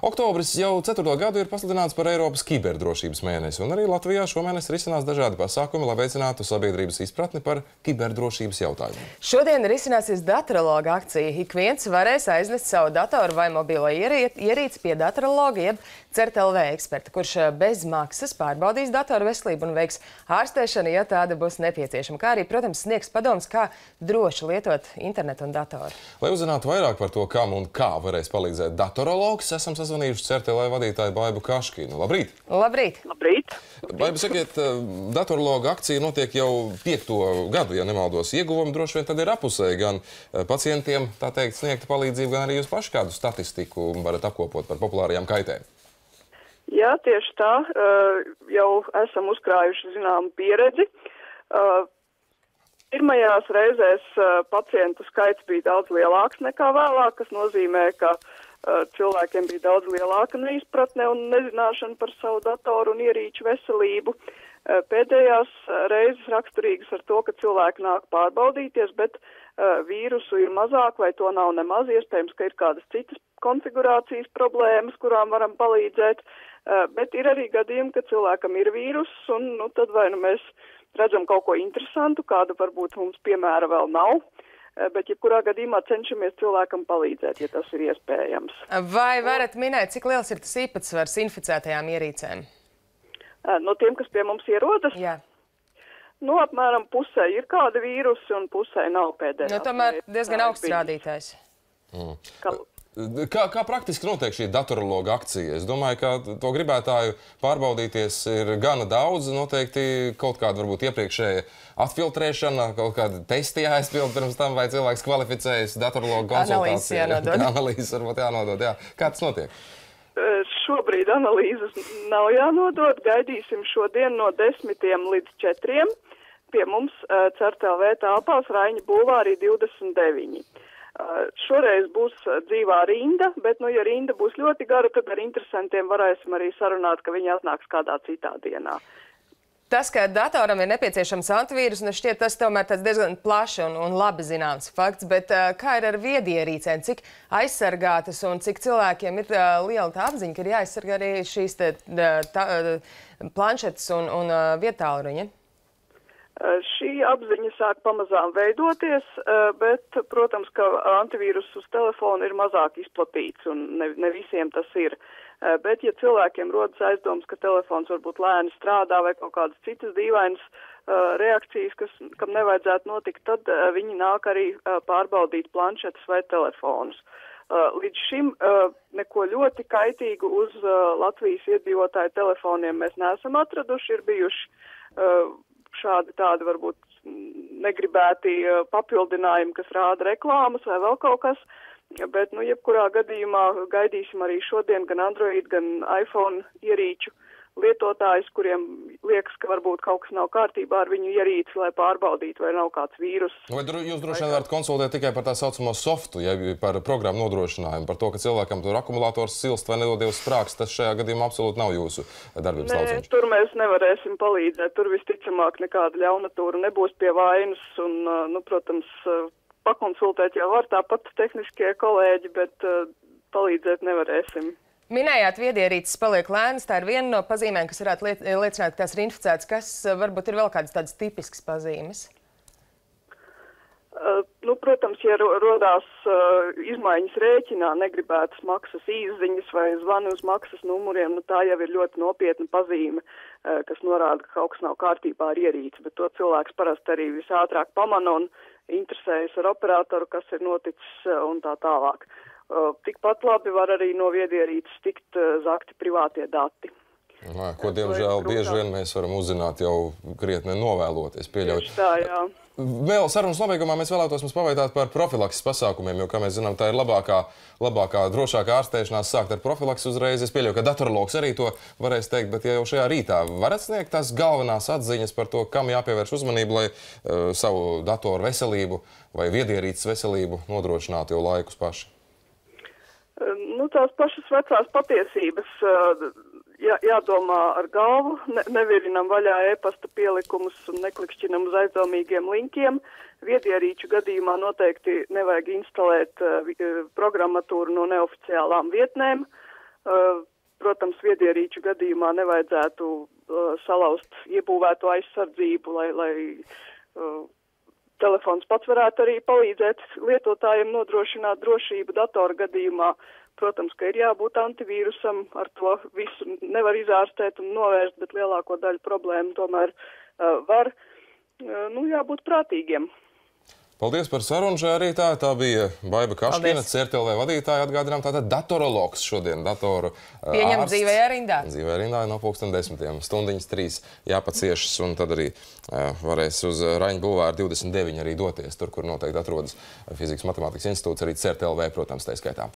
Oktobris jau ceturto gadu ir pasludināts par Eiropas kiberdrošības mēnesi, un arī Latvijā šomēnes risinās dažādi pasākumi, lai veicinātu sabiedrības izpratni par kiberdrošības jautājumiem. Šodien risināsies datorologa akcija. Ik viens varēs aiznest savu datoru vai mobilo ierīci pie datorologa, jeb CERTLV eksperta, kurš eh, bez maksas pārbaudīs datoru veselību un veiks ārstēšanu, ja tāda būs nepieciešama. Kā arī, protams, sniegs padomus, kā droši lietot internetu un datoru. Lai uzzinātu vairāk par to, kam un kā varēs palīdzēt datorologs, esam sazvanījuši CERTLV vadītāju Baibu Kaškinu. Labrīt! Labrīt! Labrīt! Baiba, sakiet, eh, datorologa akcija notiek jau piekto gadu, ja nemaldos. Ieguvumi droši vien tad ir apusēji gan eh, pacientiem, tā teikt, sniegta palīdzību, gan arī jūs paši kādu statistiku varat apkopot par populārajām kaitēm. Jā, tieši tā. Uh, jau esam uzkrājuši zināmu pieredzi. Pirmajās reizēs pacientu skaits bija daudz lielāks nekā vēlāk, kas nozīmē, ka uh, cilvēkiem bija daudz lielāka neizpratne un nezināšana par savu datoru un ierīču veselību. Uh, pēdējās reizes raksturīgas ar to, ka cilvēki nāk pārbaudīties, bet uh, vīrusu ir mazāk vai to nav nemaz. Iespējams, ka ir kādas citas konfigurācijas problēmas, kurām varam palīdzēt. Eh, bet ir arī gadījumi, ka cilvēkam ir vīrus, un nu, tad vai nu mēs redzam kaut ko interesantu, kāda varbūt mums piemēra vēl nav. Eh, bet, jebkurā gadījumā, cenšamies cilvēkam palīdzēt, ja tas ir iespējams. Vai varat minēt, cik liels ir tas īpatsvars inficētajām ierīcēm? Eh, no tiem, kas pie mums ierodas? Jā. Nu, apmēram pusē ir kāda vīrusa un pusē nav pēdējā. Nu, tomēr diezgan augsts rādītājs. Mm. Ka Kā, kā praktiski notiek šī datorologa akcija? Es domāju, ka to gribētāju pārbaudīties ir gana daudz. Noteikti kaut kāda varbūt iepriekšēja atfiltrēšana, kaut kāda testi jāizpild pirms tam, vai cilvēks kvalificējas datorologa konsultācijā. Analīzes jānodod. Analīzes varbūt jānodod, jā. Kā tas notiek? Šobrīd analīzes nav jānodod. Gaidīsim šodien no desmitiem līdz četriem. Pie mums CERTLV telpās Raiņa Bulvārī 29. Šoreiz būs dzīvā rinda, bet, nu, ja rinda būs ļoti gara, tad ar interesantiem varēsim arī sarunāt, ka viņi atnāks kādā citā dienā. Tas, ka datoram ir nepieciešams antivīrus, nu šķiet tas tomēr tāds diezgan plaši un, un labi zināms fakts, bet uh, kā ir ar viedierīcēm, cik aizsargātas un cik cilvēkiem ir uh, liela tā apziņa, ka ir jāaizsargā arī šīs te, tā, planšetes un, un uh, vietāluruņi? Eh, šī apziņa sāk pamazām veidoties, eh, bet, protams, ka antivīrus uz telefonu ir mazāk izplatīts un ne, ne visiem tas ir. Eh, bet, ja cilvēkiem rodas aizdoms, ka telefons varbūt lēni strādā vai kaut kādas citas dīvainas reakcijas, kas, kam nevajadzētu notikt, tad viņi nāk arī pārbaudīt planšetes vai telefonus. Līdz šim neko ļoti kaitīgu uz Latvijas iedzīvotāju telefoniem mēs neesam atraduši. Ir bijuši šādi tādi varbūt negribēti uh, papildinājumi, kas rāda reklāmas vai vēl kaut kas. Bet, nu, jebkurā gadījumā gaidīsim arī šodien gan Android, gan iPhone ierīču uh, lietotājus, kuriem liekas, ka varbūt kaut kas nav kārtībā ar viņu ierīci, lai pārbaudītu, vai nav kāds vīrus. Vai jūs droši vien varat konsultēt tikai par tā saucamo softu, ja par programmu nodrošinājumu, par to, ka cilvēkam tur akumulators silst vai nedodies sprāks, tas šajā gadījumā absolūti nav jūsu darbības lauciņš. Tur mēs nevarēsim palīdzēt, tur visticamāk nekāda ļaunatūra nebūs pie vainas un, nu, protams, pakonsultēt jau var tāpat tehniskie kolēģi, bet palīdzēt nevarēsim. Minējāt, viedierīces paliek lēnas. Tā ir viena no pazīmēm, kas varētu liecināt, ka tās ir inficētas. Kas eh, varbūt ir vēl kādas tādas tipiskas pazīmes? Uh, nu, protams, ja rodās uh, izmaiņas rēķinā, negribētas maksas īziņas vai zvani uz maksas numuriem, nu, tā jau ir ļoti nopietna pazīme, uh, kas norāda, ka kaut kas nav kārtībā ar ierīci, bet to cilvēks parasti arī visātrāk pamana un interesējas ar operatoru, kas ir noticis un tā tālāk. Uh, tikpat labi var arī no viedierīces tikt uh, zakti privātie dati. Nā, ko, diemžēl, bieži vien mēs varam uzzināt jau krietni novēloties. Tieši tā, jā. Vēl sarunas nobeigumā mēs vēlētos mums pavaicāt par profilakses pasākumiem, jo, kā mēs zinām, tā ir labākā, labākā drošākā ārstēšanās sākt ar profilakses uzreiz. Es pieļauju, ka datorlogs arī to varēs teikt, bet ja jau šajā rītā varat sniegt tās galvenās atziņas par to, kam jāpievērš uzmanību, lai uh, savu datoru veselību vai viedierīces veselību nodrošinātu jau laikus paši nu, tās pašas vecās patiesības jā, jādomā ar galvu, ne, nevirinam vaļā e-pasta pielikumus un neklikšķinam uz aizdomīgiem linkiem. viedierīču gadījumā noteikti nevajag instalēt uh, programmatūru no neoficiālām vietnēm. Uh, protams, viedierīču gadījumā nevajadzētu uh, salauzt iebūvēto aizsardzību, lai, lai uh, telefons pats varētu arī palīdzēt lietotājiem nodrošināt drošību datora gadījumā. Protams, ka ir jābūt antivīrusam, ar to visu nevar izārstēt un novērst, bet lielāko daļu problēmu tomēr uh, var. Uh, nu, jābūt prātīgiem. Paldies par sarunu šajā rītā. Tā bija Baiva Kaškina, CRTLV vadītāja. Atgādinām, tātad datorologs šodien datoru Pieņem ārsts. dzīvajā rindā. Dzīvē rindā no pulksten desmitiem. Stundiņas trīs jāpaciešas, un tad arī uh, varēs uz Raņa bulvāra 29 arī doties, tur, kur noteikti atrodas Fizikas matemātikas institūts, arī CRTLV, protams, tā skaitā.